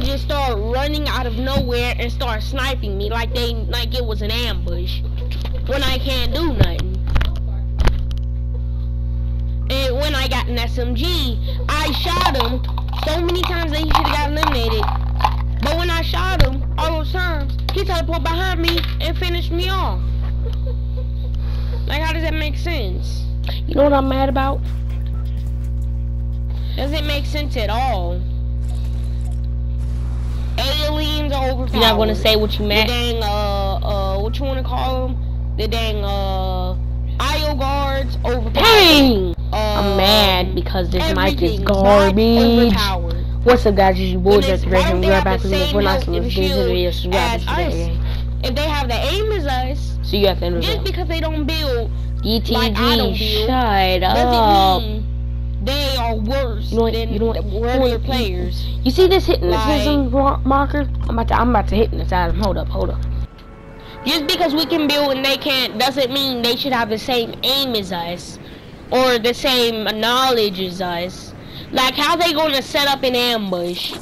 just start running out of nowhere and start sniping me like they like it was an ambush when I can't do nothing. And when I got an SMG, I shot him so many times that he should have got eliminated. But when I shot him all those times, he teleported behind me and finished me off. Like, how does that make sense? You know what I'm mad about? Doesn't make sense at all. Aliens are overpowered. You're not gonna say what you the meant. dang, uh, uh, what you wanna call them? The dang, uh, IO guards overpowered. Dang! Uh, I'm mad because this mic is garbage. What's up, guys? It's your boy, When it's- Justin why Gresham. don't they We are have back the with same We're not health supposed and to do shield video. Subscribe to today. If they have the aim as us, so you the end of just because they don't build DTG, like I don't build, shut up. Worse You know what- than you know what- the you regular players. You see this hypnotism ro- marker? I'm about to, I'm about to hypnotize him. Hold up, hold up. Just because we can build and they can't doesn't mean they should have the same aim as us or the same knowledge as us. Like how they gonna set up an ambush?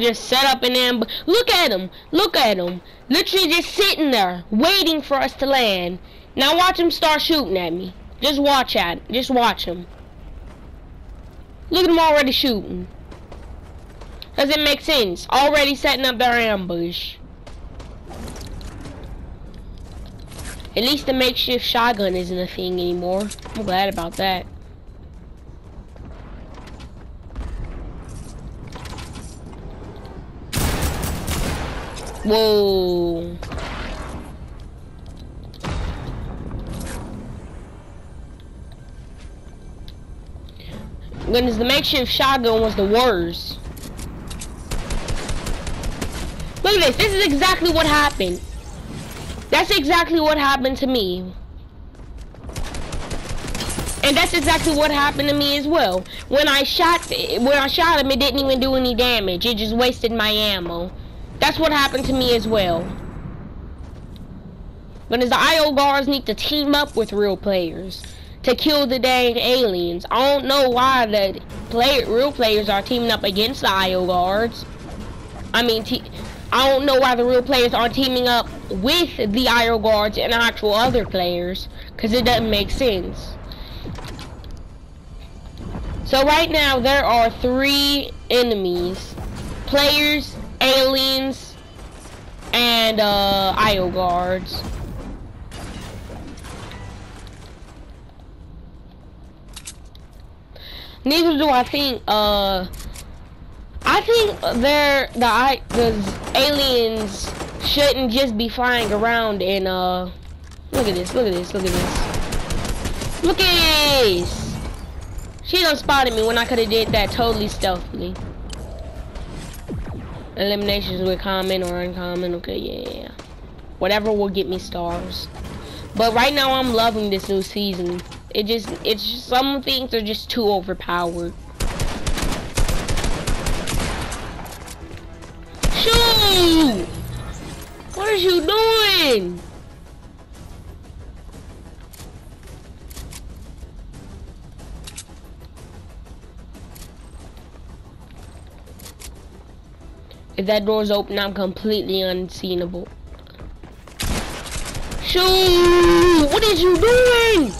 Just set up an ambush. Look at him. Look at him. Literally just sitting there, waiting for us to land. Now watch him start shooting at me. Just watch at Just watch him. Look at him already shooting. Doesn't make sense. Already setting up their ambush. At least the makeshift shotgun isn't a thing anymore. I'm glad about that. Whoa. Goodness, the makeshift shotgun was the worst. Look at this. This is exactly what happened. That's exactly what happened to me. And that's exactly what happened to me as well. When I shot when I shot him, it didn't even do any damage. It just wasted my ammo. That's what happened to me as well. But as the IO guards need to team up with real players to kill the dang aliens. I don't know why the play real players are teaming up against the IO guards. I mean, I don't know why the real players aren't teaming up with the IO guards and actual other players, because it doesn't make sense. So right now there are three enemies: players, aliens, and uh, IO guards. Neither do I think. Uh, I think they're the I the aliens shouldn't just be flying around and uh. Look at this! Look at this! Look at this! Look at this! She done spotted me when I could have did that totally stealthily. Eliminations with common or uncommon. Okay, yeah. Whatever will get me stars. But right now I'm loving this new season. It just, it's just, some things are just too overpowered. Shoot! What are you doing? If that door's open, I'm completely unseenable. Shoot! What is you doing?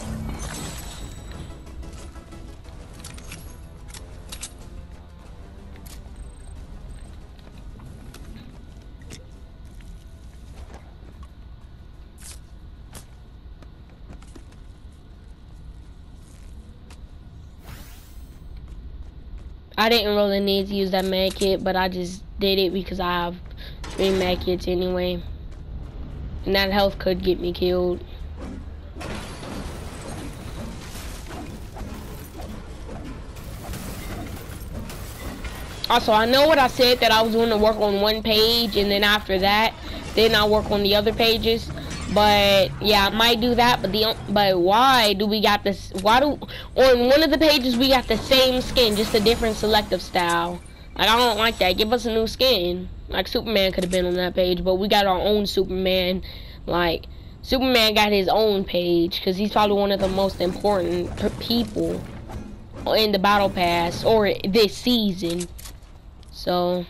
I didn't really need to use that med kit, but I just did it because I have three med kits anyway. And that health could get me killed. Also, I know what I said that I was going to work on one page and then after that, then I'll work on the other pages. But yeah, I might do that. But the but why do we got this? Why do on one of the pages we got the same skin, just a different selective style? Like I don't like that. Give us a new skin. Like Superman could have been on that page, but we got our own Superman. Like Superman got his own page because he's probably one of the most important people in the battle pass or this season. So.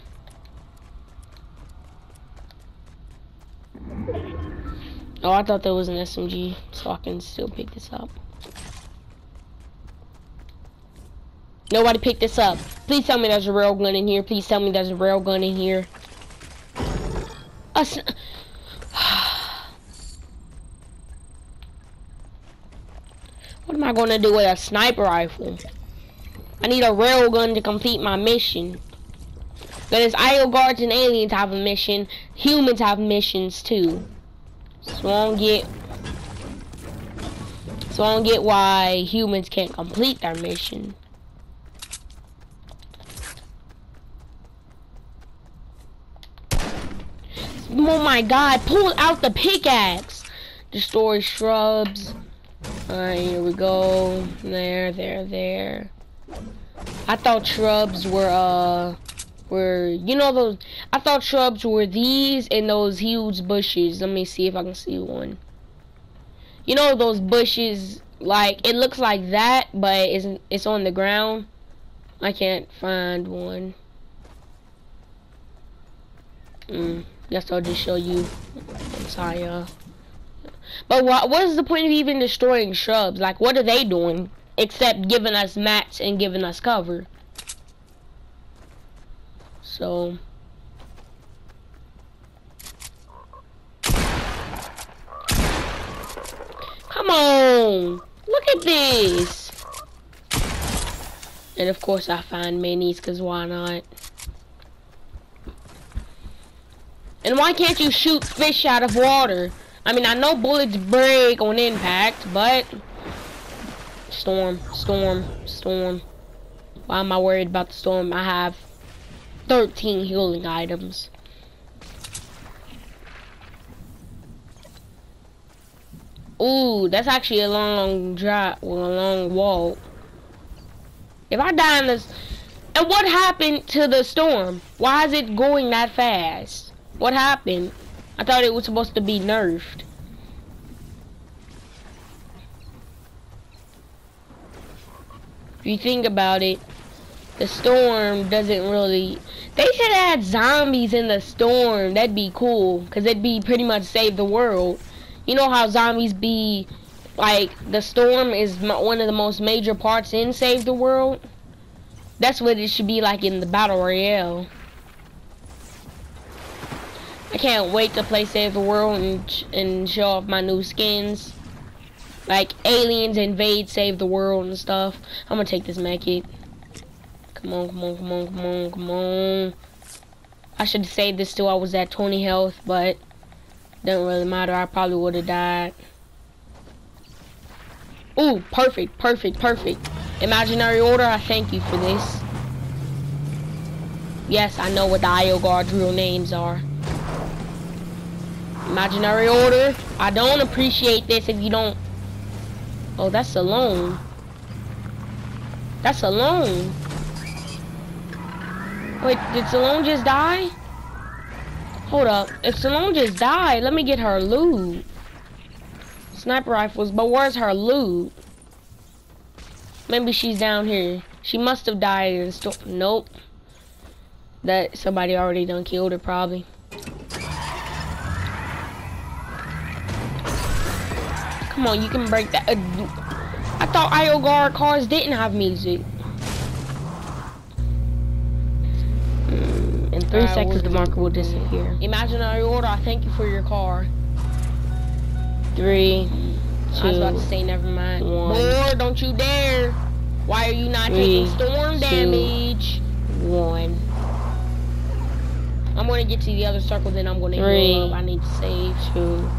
Oh, I thought that was an SMG, so I can still pick this up. Nobody picked this up. Please tell me there's a railgun in here. Please tell me there's a railgun in here. A what am I gonna do with a sniper rifle? I need a railgun to complete my mission. Because IO guards and aliens have a mission. Humans have missions too. So I don't get so I don't get why humans can't complete their mission. Oh my god, pull out the pickaxe! Destroy shrubs. Alright, here we go. There, there, there. I thought shrubs were, uh, were, you know those, I thought shrubs were these and those huge bushes. Let me see if I can see one. You know those bushes, like, it looks like that, but it's, it's on the ground. I can't find one. Mm. Guess I'll just show you. Messiah. But what what is the point of even destroying shrubs? Like what are they doing? Except giving us mats and giving us cover. So Come on! Look at this! And of course I find minis, cause why not? And why can't you shoot fish out of water? I mean, I know bullets break on impact, but... Storm, storm, storm. Why am I worried about the storm? I have 13 healing items. Ooh, that's actually a long drop, well, a long walk. If I die in this... And what happened to the storm? Why is it going that fast? What happened? I thought it was supposed to be nerfed. If you think about it, the storm doesn't really... They should add zombies in the storm. That'd be cool. Because it'd be pretty much save the world. You know how zombies be... Like, the storm is one of the most major parts in Save the World. That's what it should be like in the Battle Royale. I can't wait to play Save the World and, and show off my new skins. Like aliens invade, save the world and stuff. I'm gonna take this medkit. Come on, come on, come on, come on, come on. I should have saved this till I was at 20 health, but doesn't really matter. I probably would have died. Ooh, perfect, perfect, perfect. Imaginary order, I thank you for this. Yes, I know what the IO guards' real names are. Imaginary order. I don't appreciate this if you don't... Oh, that's a loan. That's a loan. Wait, did Salone just die? Hold up. If Salone just died, let me get her loot. Sniper rifles, but where's her loot? Maybe she's down here. She must have died in storm. Nope. That somebody already done killed her probably. Come on, you can break that. Uh, I thought IO cars didn't have music. Mm, in three right, seconds, the marker will disappear. Imaginary order, I thank you for your car. Three, two, I was about to say, never mind. One. Boy, don't you dare. Why are you not three, taking storm two, damage? One. I'm gonna get to the other circle, then I'm gonna Three. I need to save. Two.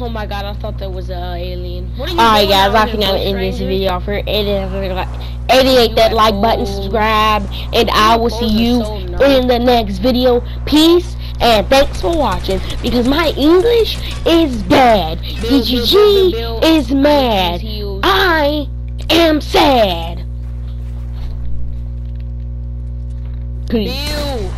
Oh my god, I thought that was an uh, alien. Alright guys, I think I'm end this video for 88 that like button, subscribe, and I will see you in the next video. Peace and thanks for watching because my English is bad. DGG is mad. I am sad. Peace.